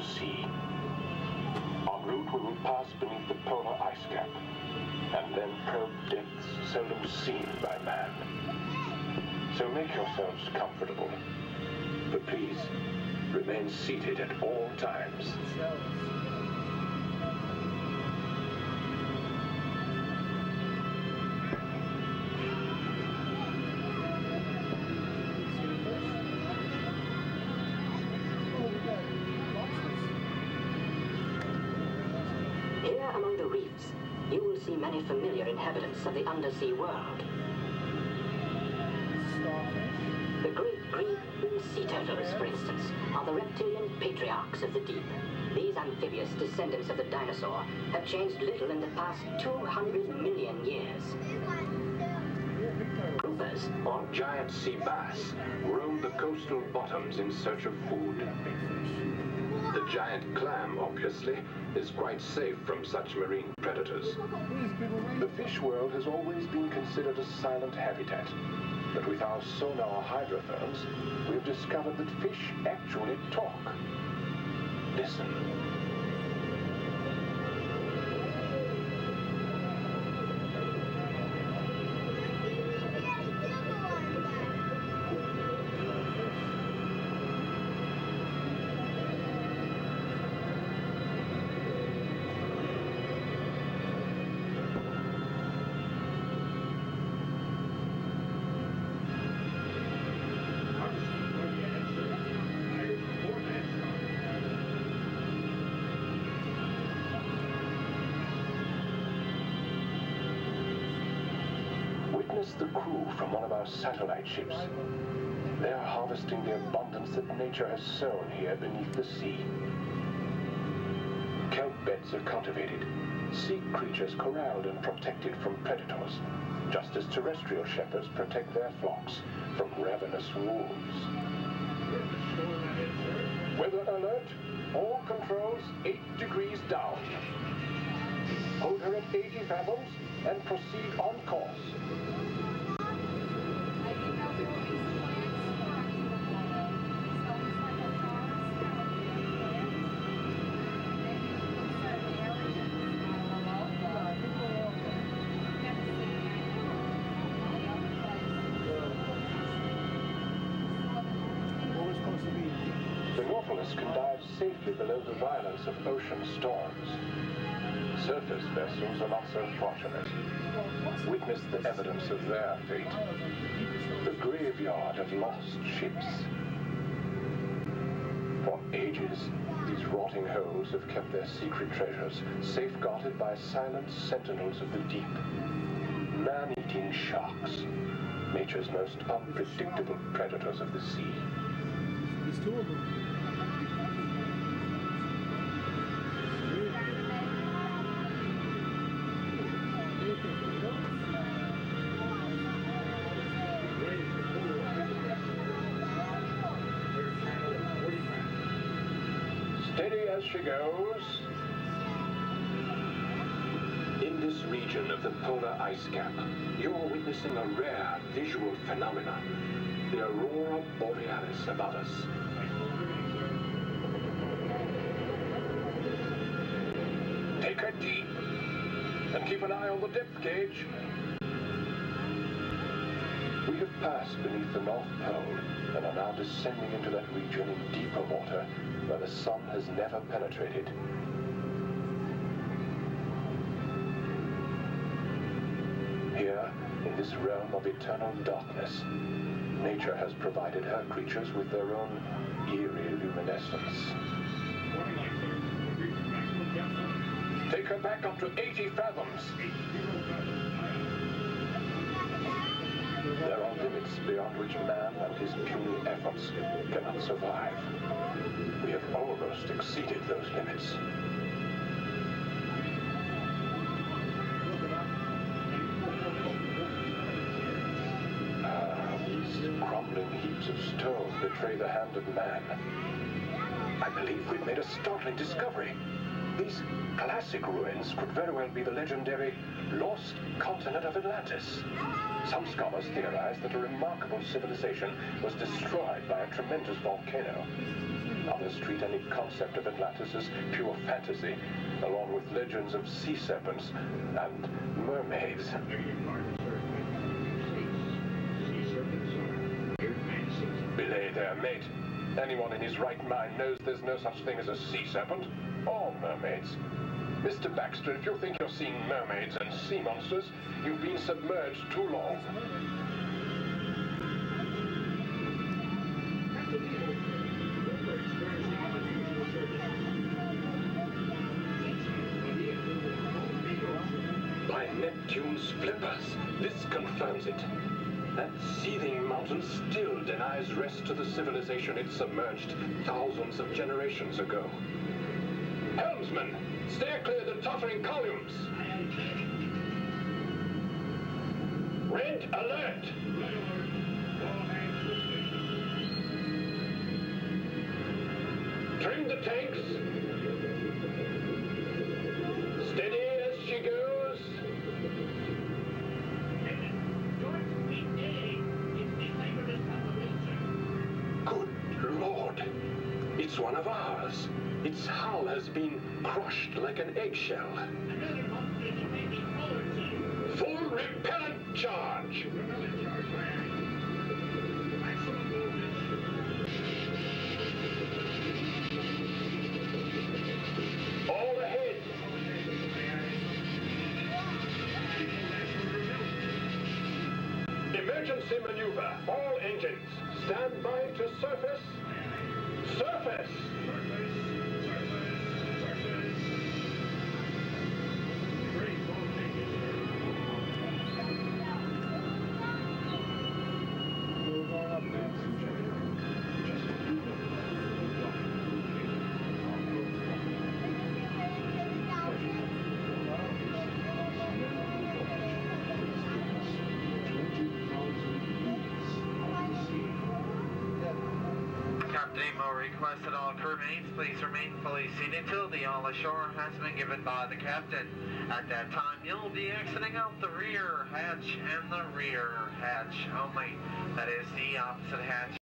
to sea. En route, we will pass beneath the polar ice cap, and then probe depths seldom seen by man. So make yourselves comfortable. But please, remain seated at all times. Among you will see many familiar inhabitants of the undersea world. The great green sea turtles, for instance, are the reptilian patriarchs of the deep. These amphibious descendants of the dinosaur have changed little in the past 200 million years. Groupers, Or giant sea bass roam the coastal bottoms in search of food. The giant clam, obviously, is quite safe from such marine predators. The fish world has always been considered a silent habitat. But with our sonar hydrophones, we have discovered that fish actually talk. Listen. Witness the crew from one of our satellite ships. They are harvesting the abundance that nature has sown here beneath the sea. Kelp beds are cultivated, sea creatures corralled and protected from predators, just as terrestrial shepherds protect their flocks from ravenous wolves. Weather alert! All controls 8 degrees down. Hold her at 80 fathoms and proceed on course. Below the violence of ocean storms. Surface vessels are not so fortunate. Witness the evidence of their fate. The graveyard of lost ships. For ages, these rotting holes have kept their secret treasures, safeguarded by silent sentinels of the deep. Man-eating sharks, nature's most unpredictable predators of the sea. Two of them. Steady as she goes. In this region of the polar ice cap, you're witnessing a rare visual phenomenon. The aurora borealis above us. Take her deep and keep an eye on the depth gauge. We have passed beneath the North Pole and are now descending into that region in deeper water where the sun has never penetrated. Here, in this realm of eternal darkness, nature has provided her creatures with their own eerie luminescence. Take her back up to 80 fathoms. There are limits beyond which puny efforts cannot survive. We have almost exceeded those limits. Ah, these crumbling heaps of stone betray the hand of man. I believe we've made a startling discovery. These classic ruins could very well be the legendary lost continent of Atlantis. Some scholars theorize that a remarkable civilization was destroyed by a tremendous volcano. Others treat any concept of Atlantis as pure fantasy, along with legends of sea serpents and mermaids. Belay there, mate. Anyone in his right mind knows there's no such thing as a sea serpent or mermaids. Mr. Baxter, if you think you're seeing mermaids and sea monsters, you've been submerged too long. By Neptune's flippers, this confirms it. That seething mountain still denies rest to the civilization it submerged thousands of generations ago. Helmsman, steer clear the tottering columns. Red alert! Trim the tanks. Steady as she goes. Good Lord! It's one of ours. Its hull has been crushed like an eggshell. Full repellent charge! All ahead! Emergency maneuver. All engines. Stand by to surface. Surface! Captain Nemo requests that all crew mates please remain fully seated until the all ashore has been given by the captain. At that time, you'll be exiting out the rear hatch and the rear hatch only. That is the opposite hatch